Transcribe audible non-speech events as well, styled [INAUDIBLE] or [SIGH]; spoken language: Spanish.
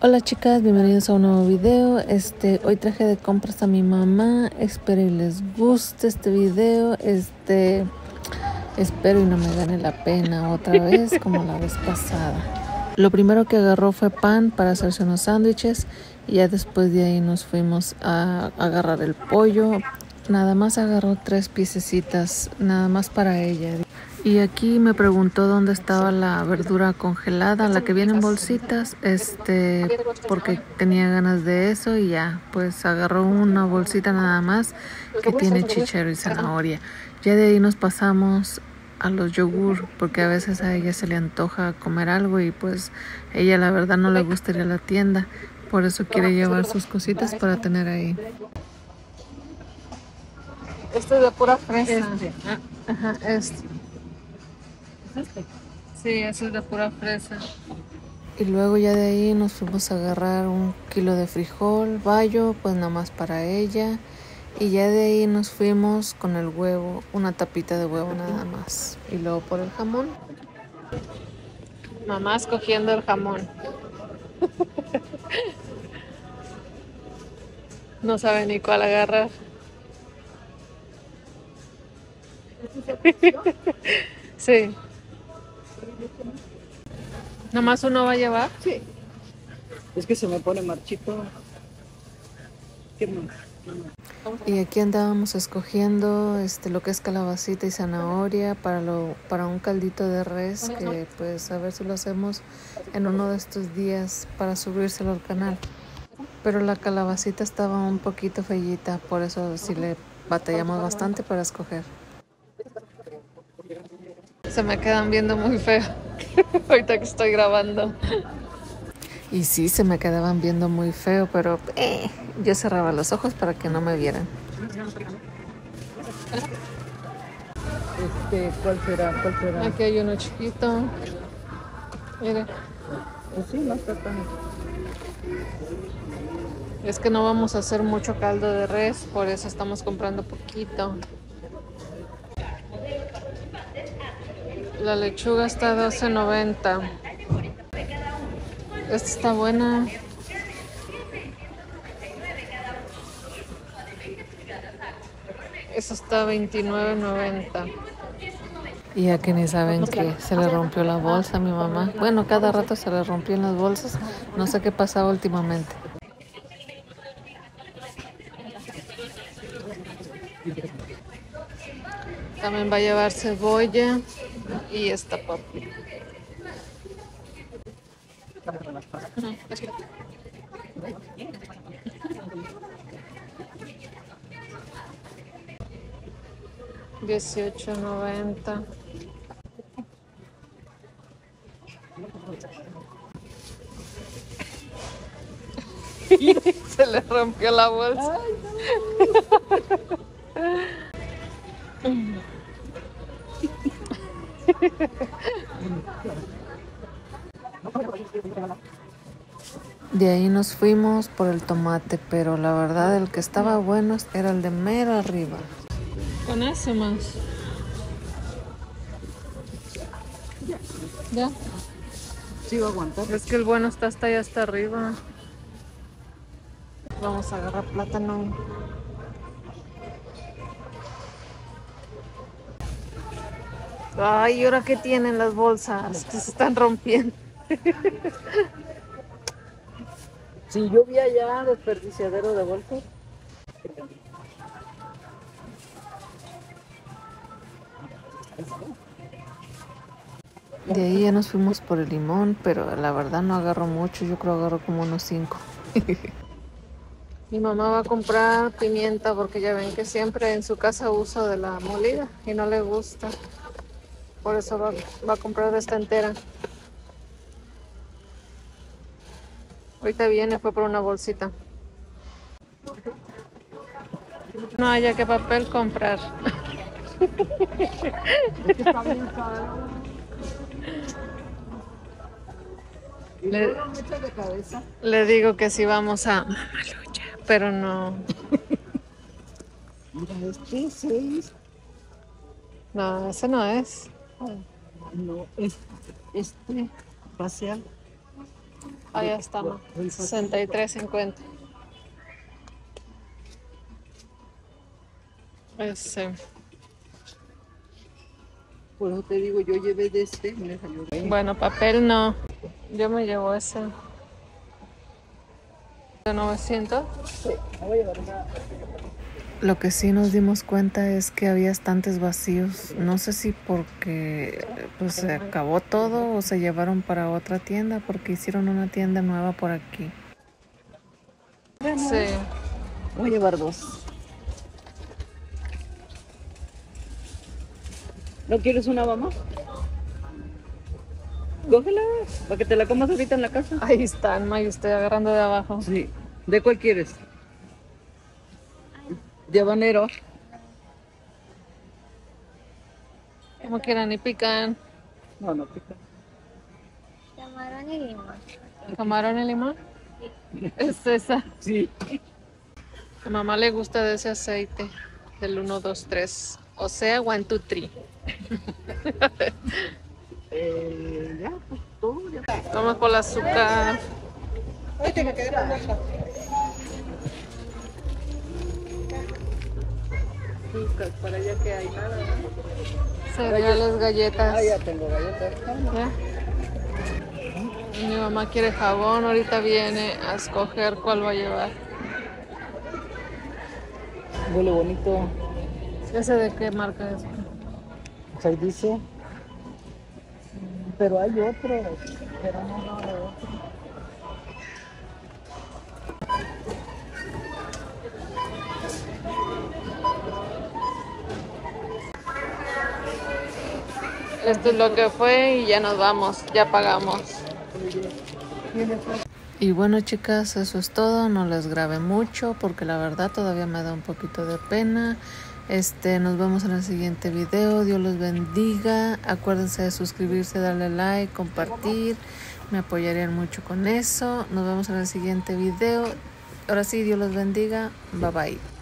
Hola chicas, bienvenidos a un nuevo video. Este, hoy traje de compras a mi mamá. Espero y les guste este video. Este, espero y no me gane la pena otra vez como la vez pasada. Lo primero que agarró fue pan para hacerse unos sándwiches y ya después de ahí nos fuimos a agarrar el pollo. Nada más agarró tres piececitas, nada más para ella. Y aquí me preguntó dónde estaba la verdura congelada, la que viene en bolsitas, este, porque tenía ganas de eso y ya, pues agarró una bolsita nada más que tiene chichero y zanahoria. Ya de ahí nos pasamos a los yogur, porque a veces a ella se le antoja comer algo y pues ella la verdad no le gusta ir a la tienda, por eso quiere llevar sus cositas para tener ahí. Este es de pura fresa. Este. Ajá, este. Sí, eso es de pura fresa. Y luego ya de ahí nos fuimos a agarrar un kilo de frijol, bayo, pues nada más para ella. Y ya de ahí nos fuimos con el huevo, una tapita de huevo nada más. Y luego por el jamón. Mamá escogiendo el jamón. no sabe ni cuál agarrar. sí. ¿Nomás uno va a llevar? Sí. Es que se me pone marchito. ¿Qué más? Y aquí andábamos escogiendo este lo que es calabacita y zanahoria para lo para un caldito de res que pues a ver si lo hacemos en uno de estos días para subírselo al canal. Pero la calabacita estaba un poquito fellita, por eso sí le batallamos bastante para escoger. Se me quedan viendo muy feo. [LAUGHS] Ahorita que estoy grabando. Y sí, se me quedaban viendo muy feo, pero eh, yo cerraba los ojos para que no me vieran. Este, ¿cuál será? ¿Cuál será? Aquí hay uno chiquito. Mire. Pues sí, no está tan... Es que no vamos a hacer mucho caldo de res, por eso estamos comprando poquito. La lechuga está a 12.90. Esta está buena. Esta está 29.90. Y ya que ni saben que se le rompió la bolsa a mi mamá. Bueno, cada rato se le rompían las bolsas. No sé qué pasaba últimamente. También va a llevar cebolla y esta papa. Dieciocho noventa. [LAUGHS] Se le rompió la bolsa. De ahí nos fuimos por el tomate, pero la verdad el que estaba bueno era el de mero arriba. Con ese más. ¿Ya? Sí, va a aguantar. Es que el bueno está hasta allá hasta arriba. Vamos a agarrar plátano. Ay, ¿y ahora qué tienen las bolsas? Que se están rompiendo. Si yo vi allá desperdiciadero de bolsas. De ahí ya nos fuimos por el limón, pero la verdad no agarro mucho, yo creo agarro como unos cinco. Mi mamá va a comprar pimienta porque ya ven que siempre en su casa usa de la molida y no le gusta. Por eso va, va a comprar esta entera. Ahorita viene, fue por una bolsita. No haya que papel comprar. Le, le, digo que si vamos a Mamalucha, pero no. Mira, este. No, ese no es. No, es este facial. Ahí está, ma. 63.50. Ese. Por eso te digo, yo llevé de este, me salió bien. Bueno, papel no. Yo me llevo ese. De 900. Sí, me voy a llevar una. Lo que sí nos dimos cuenta es que había estantes vacíos. No sé si porque pues, se acabó todo o se llevaron para otra tienda porque hicieron una tienda nueva por aquí. Sí. Voy a llevar dos. ¿No quieres una mamá? Cógela, para que te la comas ahorita en la casa. Ahí están, May, estoy agarrando de abajo. Sí. ¿De cuál quieres? De habanero. Como quieran y pican. No, no pica. Camarón y limón. Camarón y limón. Es esa. Sí. A mamá le gusta de ese aceite. Del 1, 2, 3. O sea, 1, 2, 3. Eh, ya, pues todo ya. Vamos por el azúcar. Ay, te me quedé con Azúcar, para allá que hay nada. ¿no? Cereales, galletas. Ah, ya tengo galletas. ¿Ya? Mi mamá quiere jabón, ahorita viene a escoger cuál va a llevar. Huele bonito. ¿Ese de qué marca es? Ahí dice. Pero hay otro. Pero no, no, no, otro. Esto es lo que fue y ya nos vamos, ya pagamos. Y bueno chicas, eso es todo, no les grabé mucho porque la verdad todavía me da un poquito de pena. Este, nos vemos en el siguiente video, Dios los bendiga, acuérdense de suscribirse, darle like, compartir, me apoyarían mucho con eso. Nos vemos en el siguiente video. Ahora sí, Dios los bendiga, bye bye.